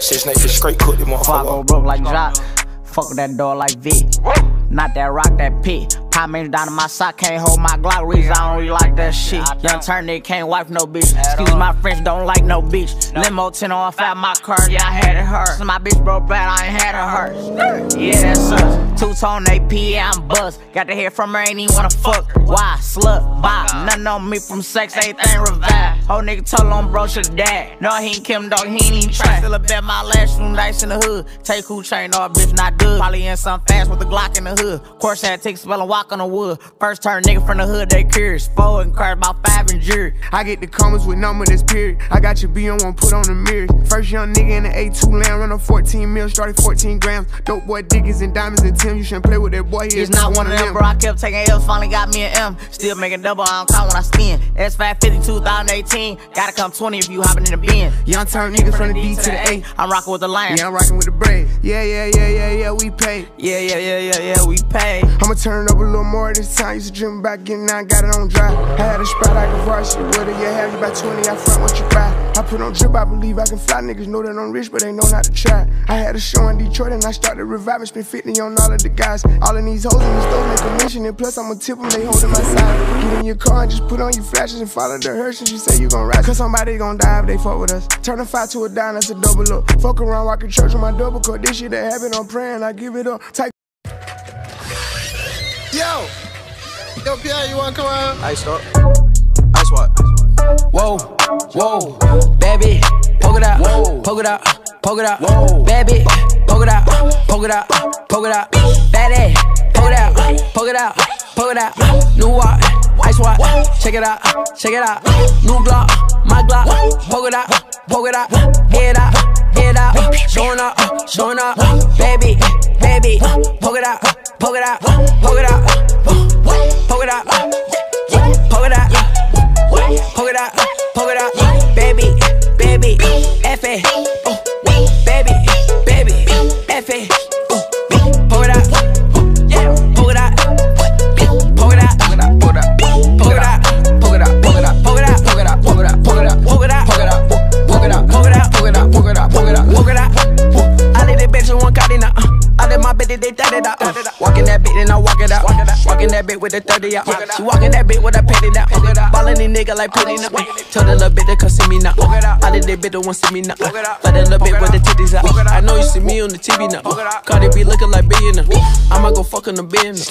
Six naked straight cook, them Fuck go motherfucker. broke like Jock. Fuck that door like Vic. Not that rock, that pit. Pop me down in my sock, can't hold my Glock. Reason I don't really like that shit. Young turn nigga can't wipe no bitch. Excuse my French, don't like no bitch. Limo 10 on fat my car, yeah, I had it hurt. So my bitch broke bad, I ain't had her hurt. Yeah, that's us. Two tone AP, yeah, I'm bust. Got to hear from her, ain't even wanna fuck. Why? Slut, bop. Nothing on me from sex, everything revived. Whole nigga told on bro, should dad. No, he ain't Kim, dog, he ain't even try. Still a bet my last room nice in the hood. Take who chain, no, bitch not good. Probably in some fast with the Glock in the hood. Course had take spell and walk on the wood. First turn nigga from the hood, they curious. Four and about five and jury. I get the comments with number this period. I got your B on one, put on the mirrors. First young nigga in the A2 land, run a 14 mil, started 14 grams. Dope boy diggers and diamonds and Tim. You shouldn't play with that boy. He It's not one of them, bro. I kept taking L's, finally got me an M. Still making double, I don't count when I spin. S550 2018, gotta come 20 if you hopping in the bin. Young turn niggas from the D to the A. I'm rocking with the lion. Yeah, I'm rocking with the braid. Yeah, yeah, yeah, yeah, yeah, we pay. Yeah, yeah, yeah, yeah, yeah, we pay. I'ma turn it up a little more this time. Used to dream about getting out, got it on dry. I had a spot I could varsity with it. Yeah, have you about 20, I front what you buy. I put on drip, I believe I can fly. Niggas know that I'm rich, but they know not to try. I had a show in Detroit and I started reviving. Spent 50 on all of the guys. All of these hoes in the stores make a mission. And plus, I'ma tip them, they holding my side. Get in your car and just put on your flashes and follow the hearse. And you say you gon' ride. Cause somebody gon' die if they fuck with us. Turn a five to a dime, that's a double up. Fuck around, rockin' church with my double cut. This shit that happened, I'm praying, I give it up. Take Yo! Yo, Pierre, you wanna come around? Ice up. Ice what? Whoa, whoa, baby, poke it out, poke it out, poke it out, whoa. baby, poke it out, poke it out, poke it out, baby, poke it out, poke it out, poke it out, new watch, ice watch, check it out, check it out, new Glock, my Glock, poke it out, poke it out, get out, get out, uh, showing up, uh, showing up, uh, baby, baby, poke it out, poke it out, poke it out, poke it out, poke it out. Poke it out, poke it out, baby, baby, F A, baby, baby, F A, poke it out, Walking that bitch and I walk it out. Walking that bitch with the 30 out. She walking that bitch with a petty out. Ballin' these nigga like pretty now. Tell the little bitch to come see me now. I let that bitch don't want see me now. Let that little bitch with the titties out. I know you see me on the TV now. Cardi be looking like billionaire. I'ma go fuck on the billionaire.